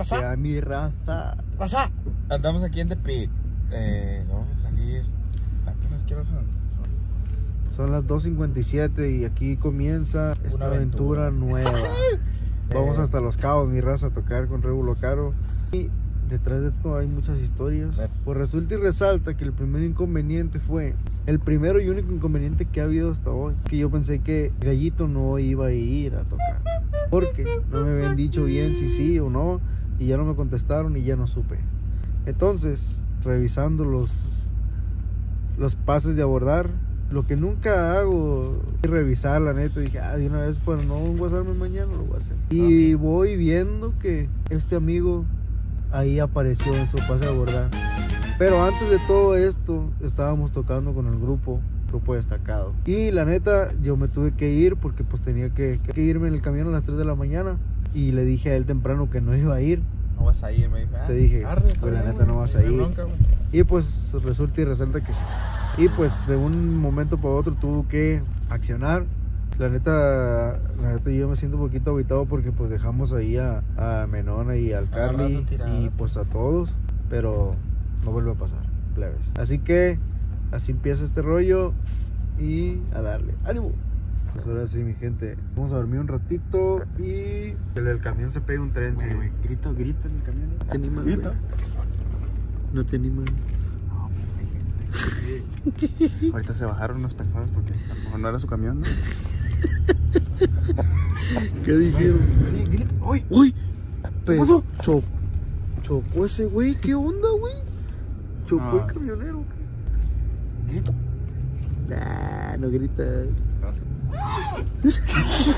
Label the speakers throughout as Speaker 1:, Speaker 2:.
Speaker 1: Pasa.
Speaker 2: a mi raza.
Speaker 1: Pasa.
Speaker 3: Andamos aquí en The Pit. Eh, vamos a salir. Apenas quiero son.
Speaker 2: Son las 2.57 y aquí comienza esta
Speaker 3: aventura.
Speaker 2: aventura, nueva. Vamos
Speaker 3: Eh.
Speaker 2: hasta Los Cabos, mi raza, a tocar con Regulo Caro. Y detrás de esto hay muchas historias.
Speaker 3: Eh.
Speaker 2: Pues resulta y resalta que el primer inconveniente fue el primero y único inconveniente que ha habido hasta hoy. Que yo pensé que Gallito no iba a ir a tocar. Porque no me habían dicho bien si sí o no. Y ya no me contestaron y ya no supe. Entonces, revisando los, los pases de abordar, lo que nunca hago es revisar, la neta. Dije, ah, de una vez, pues no voy a hacerme mañana, lo voy a hacer. Y voy viendo que este amigo ahí apareció en su pase de abordar. Pero antes de todo esto, estábamos tocando con el grupo, grupo destacado. Y la neta, yo me tuve que ir porque pues tenía que, que irme en el camión a las 3 de la mañana. Y le dije a él temprano que no iba a ir.
Speaker 3: No vas a ir, me dijo.
Speaker 2: Te dije,
Speaker 3: arre,
Speaker 2: pues, la neta no vas a ir.
Speaker 3: bronca.
Speaker 2: Y pues resulta y resalta que sí. Y pues de un momento para otro tuvo que accionar. La neta, la neta yo me siento un poquito habitado porque pues dejamos ahí a, a Menona y al Carly y pues a todos. Pero no vuelve a pasar, plebes. Así que así empieza este rollo y a darle. ¡Ánimo! Pues ahora sí, mi gente. Vamos a dormir un ratito y el del camión se pega un tren, sí, güey.
Speaker 3: Grito, grito en el camión.
Speaker 2: ¿Te animas,
Speaker 3: Grito.
Speaker 2: güey? No te animas.
Speaker 3: Ahorita se bajaron unas personas porque a lo mejor no era su camión, ¿no?
Speaker 2: ¿Qué dijeron?
Speaker 3: Sí, grito. ¡Uy!
Speaker 2: ¡Uy! Pero chocó ese güey, ¿qué onda, güey? ¿Chocó
Speaker 3: Ah.
Speaker 2: el camionero o qué?
Speaker 3: Grito.
Speaker 2: Nah, no gritas.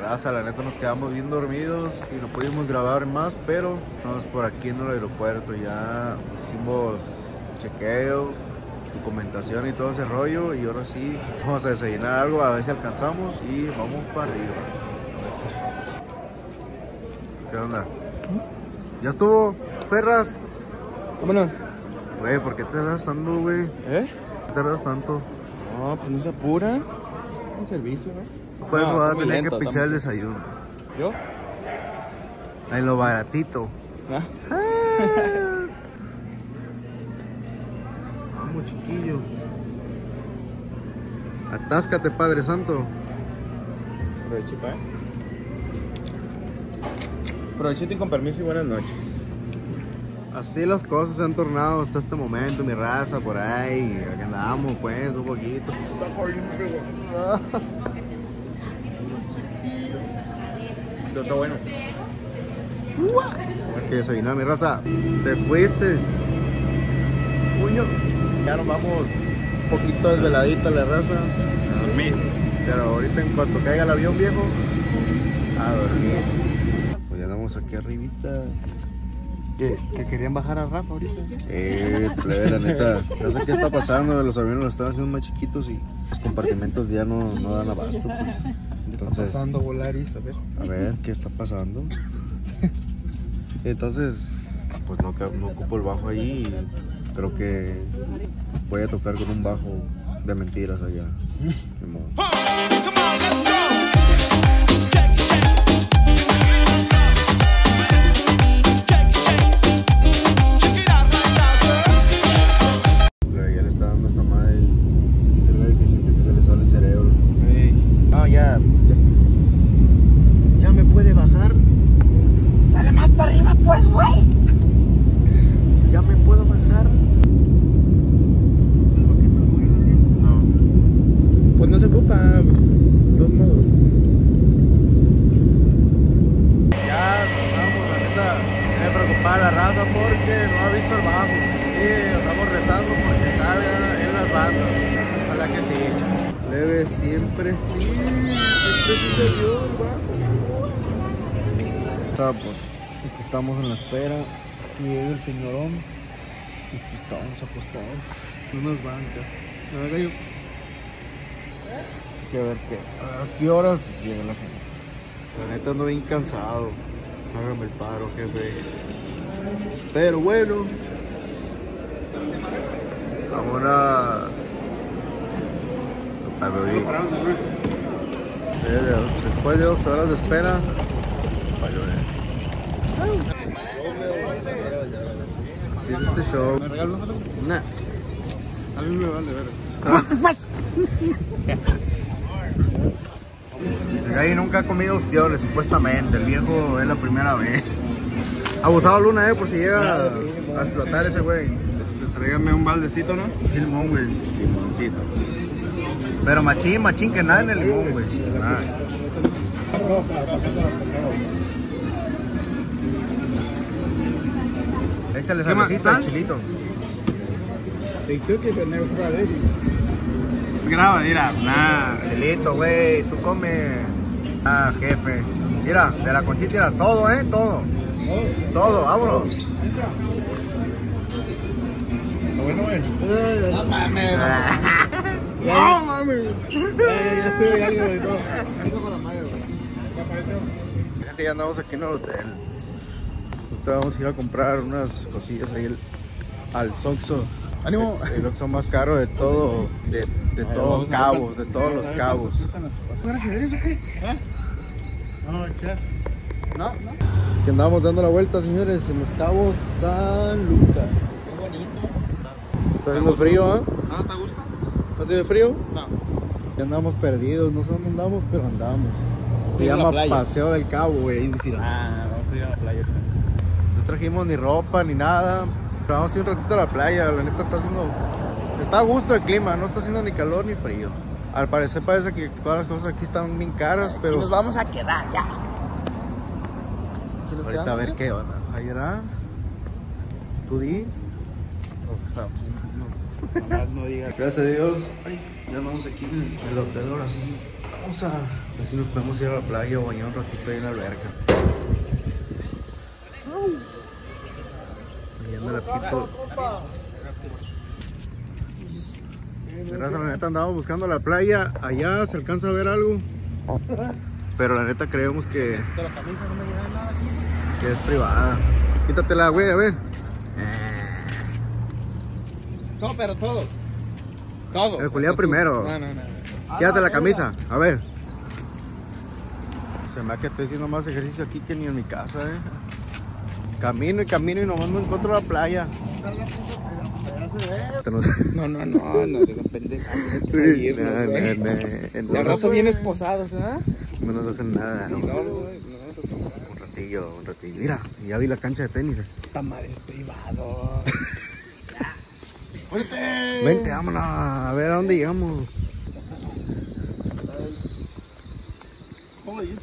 Speaker 2: Raza, la neta nos quedamos bien dormidos y no pudimos grabar más, pero estamos por aquí en el aeropuerto. Ya hicimos chequeo, documentación y todo ese rollo. Y ahora sí, vamos a desayunar algo, a ver si alcanzamos y vamos para arriba. ¿Qué onda? ¿Ya estuvo, Ferras?
Speaker 3: ¿Cómo no?
Speaker 2: Güey, ¿por qué te tardas tanto, güey?
Speaker 3: ¿Eh?
Speaker 2: ¿Por qué tardas tanto?
Speaker 3: No, pues no se apura. Un servicio, ¿no?
Speaker 2: Por eso
Speaker 3: No,
Speaker 2: a tener
Speaker 3: lento,
Speaker 2: que pichar el desayuno.
Speaker 3: ¿Yo?
Speaker 2: En lo baratito.
Speaker 3: Ah.
Speaker 2: Vamos, chiquillo. Atáscate, Padre Santo.
Speaker 3: Provechito, ¿eh? Provechito y con permiso y buenas noches.
Speaker 2: Así las cosas se han tornado hasta este momento, mi raza, por ahí. Andamos, pues, un poquito.
Speaker 3: Esto está bueno.
Speaker 2: Que desayunar, mi raza. Te fuiste. Puño. Ya nos vamos un poquito desveladita la raza.
Speaker 3: A dormir.
Speaker 2: Pero ahorita en cuanto caiga el avión viejo, a dormir. Pues ya andamos aquí arribita.
Speaker 3: ¿Que, que querían bajar a Rafa ahorita?
Speaker 2: Eh, plebe, la neta, no sé qué está pasando, los aviones los están haciendo más chiquitos y los compartimentos ya no, no dan abasto, pues. Entonces,
Speaker 3: Pasando Volaris, a ver.
Speaker 2: a ver, ¿qué está pasando? Entonces, pues no, no ocupo el bajo ahí y creo que voy a tocar con un bajo de mentiras allá. Modo.
Speaker 3: Pues, güey.
Speaker 2: ¿Ya me puedo bajar?
Speaker 3: No. Pues no se ocupa. De todos modos.
Speaker 2: Ya, nos vamos, la neta. Me preocupa la raza porque no ha visto el bajo. Y estamos rezando porque salga en las bandas. Ojalá que sí. Leve, siempre sí. Siempre sí se vio el bajo. Está, pues, aquí estamos en la espera. Que llegue el señorón. Y aquí estamos acostados en unas bancas. ¿Verdad? Así que a ver qué. A qué horas llega la gente. La neta ando bien cansado. Hágame el paro, jefe. Pero bueno. Vamos a. Después de dos horas de espera. Así es este show.
Speaker 3: ¿Me regalas una foto?
Speaker 2: Nah.
Speaker 3: A mí me vale ver.
Speaker 2: El gallo nunca ha comido ostiones, supuestamente. El viejo es la primera vez. Abusado Luna, eh, por si llega a explotar ese güey.
Speaker 3: Tráigame un baldecito, ¿no?
Speaker 2: Sí, limón, güey. Limoncito. Pero machín, machín que nada en el limón, güey. Nada. Échale
Speaker 3: ¿Qué más?
Speaker 2: salecita al
Speaker 3: ¿Sal?
Speaker 2: chilito.
Speaker 3: They took it, but never tried it. Graba, mira. Nah.
Speaker 2: Chilito, güey, tú come. Ah, jefe. Mira, de la conchita, mira, todo, eh, todo. Todo, vámonos.
Speaker 3: Bueno, güey.
Speaker 2: No mames.
Speaker 3: No, mami. Ya estoy algo y todo.
Speaker 2: Gente, ya andamos aquí en el hotel. Ahorita vamos a ir a comprar unas cosillas ahí al- al Soxo.
Speaker 3: ¡Ánimo!
Speaker 2: El Oxxo más caro de todo, de, de todos cabos, de todos los cabos.
Speaker 3: ¿Jugar ajedrez o qué? No, chef. No, no.
Speaker 2: Que andamos dando la vuelta, señores, en los cabos San Lucas.
Speaker 3: Qué bonito.
Speaker 2: Está haciendo frío, ¿eh?
Speaker 3: ¿Ah, está a gusto?
Speaker 2: ¿No tiene frío?
Speaker 3: No.
Speaker 2: Ya andamos perdidos, no sé dónde andamos, pero andamos. Se llama. Paseo del Cabo, güey.
Speaker 3: Ah, vamos a ir a la playa.
Speaker 2: No trajimos ni ropa ni nada. Pero vamos a ir un ratito a la playa. La neta está haciendo. Está a gusto el clima, no está haciendo ni calor ni frío. Al parecer parece que todas las cosas aquí están bien caras, pero.
Speaker 3: Nos vamos a quedar ya.
Speaker 2: Ahorita a ver qué onda. Ahí. Tú di.
Speaker 3: No, no digas.
Speaker 2: Gracias a Dios. Ay, ya andamos aquí en el hotel ahora sí. Vamos a ver si nos podemos ir a la playa o bañar un ratito ahí en la alberca. Ahí anda la. Raza, la neta andamos buscando la playa. Allá se alcanza a ver algo. Pero la neta creemos que,
Speaker 3: De la camisa no me llega nada aquí.
Speaker 2: que es privada. Quítatela, güey, a ver.
Speaker 3: No, pero todo. Todo.
Speaker 2: El Julián primero.
Speaker 3: No, no, no.
Speaker 2: Quédate la camisa, a ver. Se me va que estoy haciendo más ejercicio aquí que ni en mi casa, eh. Camino y camino y nomás no encuentro la playa.
Speaker 3: No, no, no, no, de pendeja. Hay que
Speaker 2: Sí, no, no, no,
Speaker 3: rato bien esposados, ¿verdad?
Speaker 2: no nos hacen nada.
Speaker 3: No,
Speaker 2: ¿no?
Speaker 3: no, no, no.
Speaker 2: Un ratillo, un ratillo. Mira, ya vi la cancha de tenis. eh.
Speaker 3: Esta madre es privado.
Speaker 2: Vente, vámonos, a ver a dónde llegamos.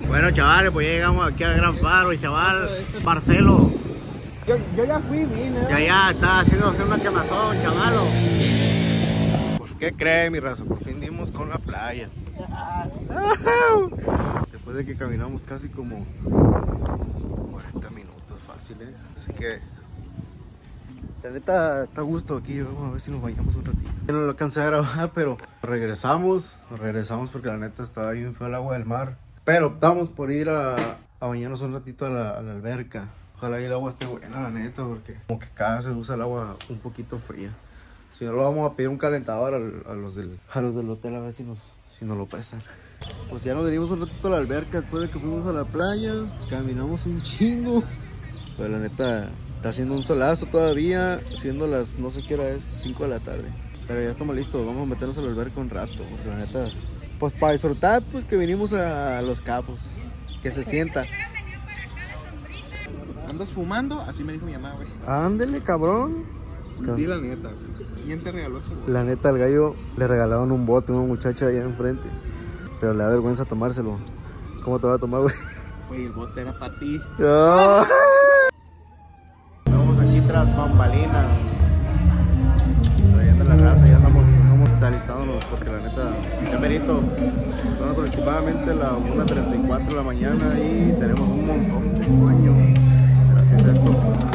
Speaker 2: Bueno, chavales, pues ya llegamos aquí al Gran Faro, y chaval, Marcelo.
Speaker 3: Yo, yo ya fui, vine.
Speaker 2: Ya, ya, está haciendo una quemazón, chavalo. Pues, ¿qué cree, mi raza? Por fin dimos con la playa. Después de que caminamos casi como 40 minutos fácil, ¿eh? Así que, la neta, está a gusto aquí. Vamos a ver si nos bañamos un ratito. Yo no lo alcancé a grabar, pero regresamos. Regresamos porque la neta estaba bien feo el agua del mar. Pero optamos por ir a, a bañarnos un ratito a la, a la alberca. Ojalá y el agua esté buena, la neta, porque como que cada se usa el agua un poquito fría. Si no, lo vamos a pedir un calentador al- a, los del, a los del hotel a ver si nos, si nos lo prestan. Pues ya nos venimos un ratito a la alberca después de que fuimos a la playa. Caminamos un chingo. Pero la neta, está haciendo un solazo todavía. Siendo las, no sé qué hora es, 5 de la tarde. Pero ya estamos listos, vamos a meternos a la alberca un rato. Porque la neta, pues para disfrutar, pues que vinimos a los capos. Que se sienta.
Speaker 3: ¿Andas fumando? Así me dijo mi mamá, güey.
Speaker 2: Ándele, cabrón.
Speaker 3: Di la neta. ¿Quién te regaló ese, güey?
Speaker 2: La neta, al gallo le regalaron un bote a una muchacha allá enfrente. Pero le da vergüenza tomárselo. ¿Cómo te va a tomar, güey?
Speaker 3: Güey, el bote era para ti.
Speaker 2: Estamos aquí tras bambalinas. Trayendo la raza, ya andamos, andamos alistándonos porque la neta, ya merito. Son aproximadamente las 1.34 de la mañana y tenemos un montón de sueño. Gracias a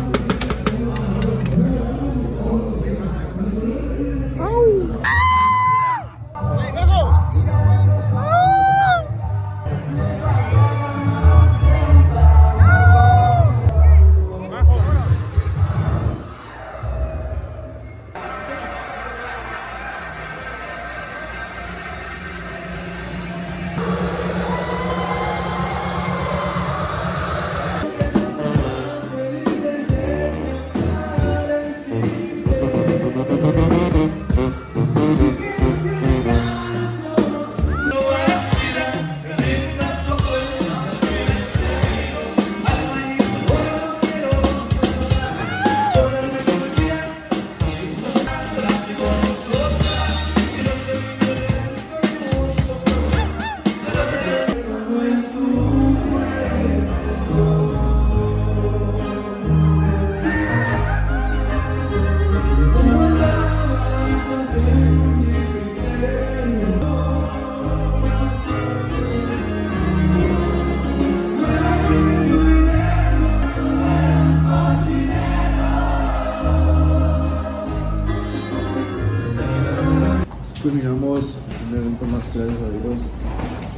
Speaker 2: gracias a Dios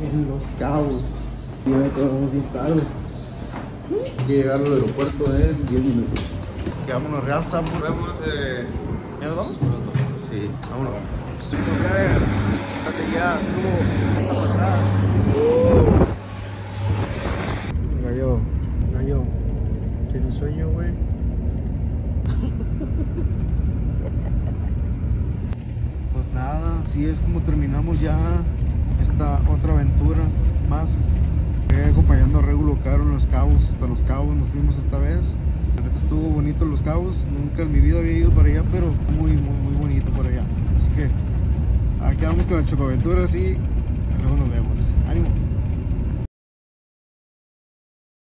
Speaker 2: en Los Cabos. Y hoy trabajamos bien tarde. Hay que llegar al aeropuerto en 10 minutos. Quedámonos raza, nos vemos. Eh... ¿Ya nos vamos? Sí, vámonos. Así ya, como. Gallo, gallo, ¿tienes sueño, güey? Pues nada, así es como terminamos ya esta otra aventura más. Acompañando a Regulo Caro en Los Cabos, hasta Los Cabos nos fuimos esta vez. La neta estuvo bonito Los Cabos, nunca en mi vida había ido para allá, pero muy, muy, muy bonito por allá. Así que aquí vamos con la Chocoaventura, y luego nos vemos. ¡Ánimo!